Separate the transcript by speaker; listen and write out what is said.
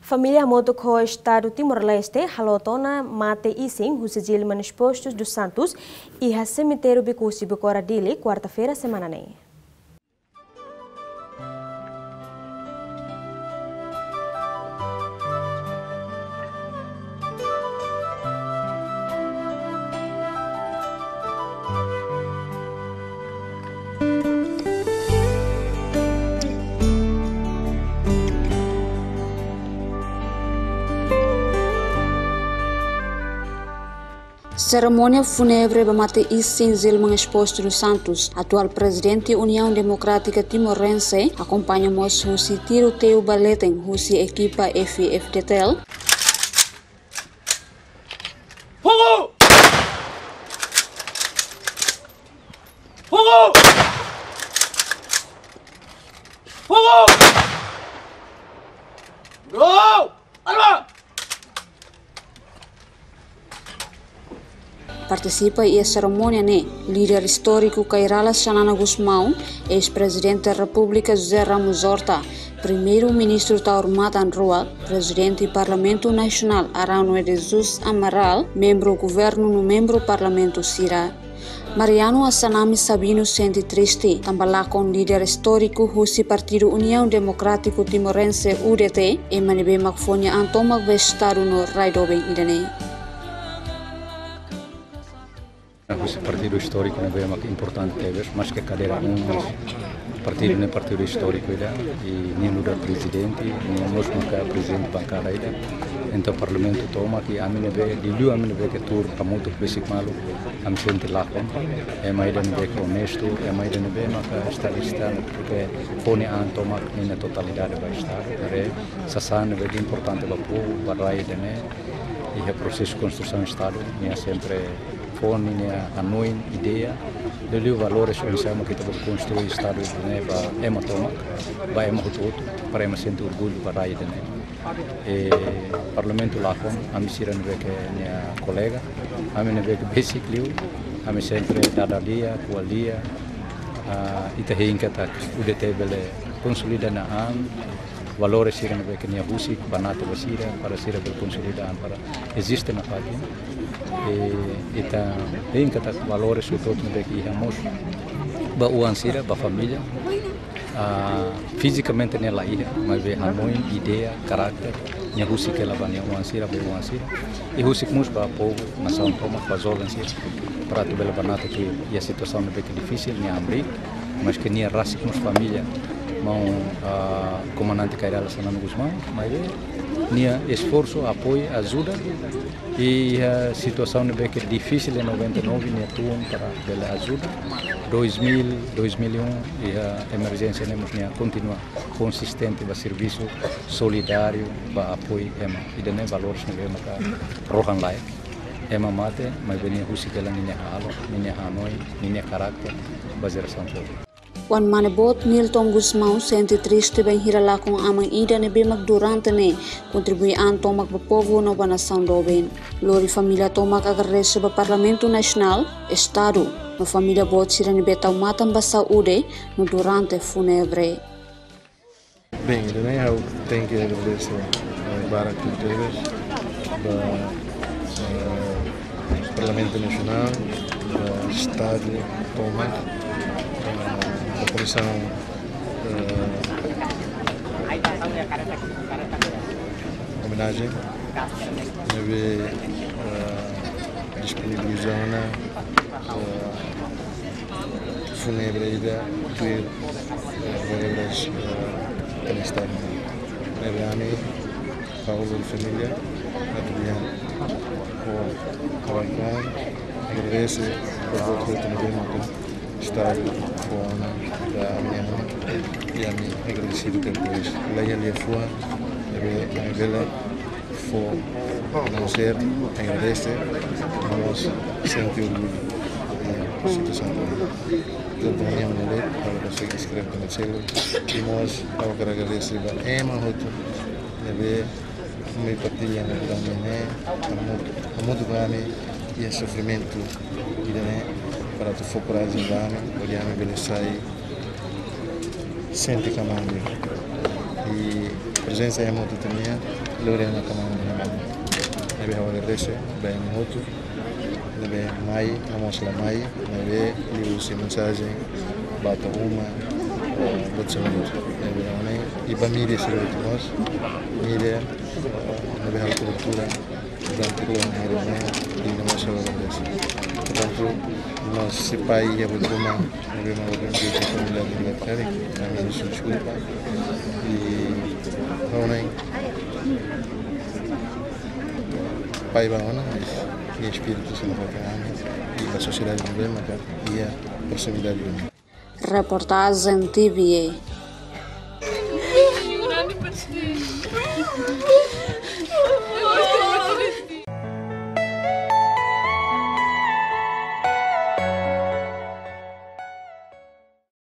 Speaker 1: Família moto com o Estado Timor-Leste, halotona mate ising, husijil manos postos dos Santos e a cemitério Bicusi Bicora Dili, quarta-feira semana nem.
Speaker 2: Cerimônia fúnebre bamate Isin Zilman Exposto dos Santos, atual presidente União Democrática Timorense, acompanha mos Husi Tiroteu Baleten, Husi equipa FFDTL.
Speaker 3: Fogo! Fogo! Fogo!
Speaker 2: Participa e a cerimônia né, líder histórico Cairala Sanana Gusmão, ex-presidente da República José Ramos Horta, primeiro-ministro Taur Matan Roa, presidente do Parlamento Nacional Arano Jesus Amaral, membro do governo no membro do Parlamento Sira. Mariano Assanami Sabino sente triste, também com líder histórico do Partido União Democrático Timorense UDT, e manibe makfonia antomak vestado no Raidoben Idane.
Speaker 4: Partido histórico não é importante, mas que cadeira um partido não é partido histórico ainda e nem no presidente, nem nós nunca é presidente bancada ainda. Então o parlamento toma que a minha vez, de lua a minha vez que tur para muito basic malu, a minha gente lá com, é mais de nível honesto, é mais de nível mas está listando porque põe a toma na totalidade vai estar, é. Sasana é importante para o povo, para a né? E o processo de construção do Estado é sempre fone a noin ideia de liu valores chama que estamos construir estado né? Para ema toma para ema para ema sentir orgulho para aí né e parlamento lá com a misira não que minha colega a minha vê que basic liu a mim sempre dada dia dia a ita hinka tak udah tebele konsolida na am valores sira na que minha busik banata basira para sira berkonsolidaan para existe na página. e ita hinka tak valores o todo na que íamos ba uan sira ba família uh, fisicamente nela ia mas ve hanoi ideia caráter minha busik ela ba minha uan sira ba uan sira e busik mus ba povo nação toma ba zolan sira para tu bela banata que a situação é bem difícil minha abrir mas que minha raça com família mão uh, comandante Cairala Sanano Guzmão, mas tinha esforço, apoio, ajuda e a situação é bem difícil em 99 tinha tudo para pela ajuda 2000, 2001 e a emergência temos tinha continua consistente para serviço solidário para apoio ema e daí valores não ema para rohan lá ema mate mas venia música lá minha halo minha hanoi minha caráter baseração sobre
Speaker 2: Wan manebot Milton Guzmão sente triste bem hirala com amang ida ne bemak durante ne contribui an tomak ba povo no ba nação doben. Lori família tomak agradece ba Parlamento Nacional, Estado, no família bot sira ne betau matam ba saúde no durante funebre.
Speaker 5: Bem, também eu tenho que agradecer a Bara Culturas, o Parlamento Nacional, o Estado, Tomak, comissão uh, homenagem. Deve uh, disponibilizar uh, fúnebre ida incluir fúnebres uh, externo neve ani Paulo de família Adriano o Arancon agradece por que eu tenho estar com a minha mãe e a mim agradecido depois. Leia ali a fua, a vela for não ser, agradece, mas sente orgulho da situação do minha mulher para conseguir escrever no céu e nós ao que agradecer é uma rota de uma partilha na né a muito grande e o sofrimento né para tu procurar ajudar, olhar me beleza e sente caminho. E presença é muito também, Lorena também, eu vou agradecer, bem muito, bem mai, vamos lá mai, bem, li mensagem, bata uma, buat semuanya, bagaimana, iba media seluruh nós, media, lebih hal kultura, dan keluar media di. Portanto, nós se pai muito bom, não vemos alguém que tem comunidade de Inglaterra, a minha desculpa, não nem pai e espírito e a sociedade mas e a proximidade do
Speaker 2: Reportagem TVA.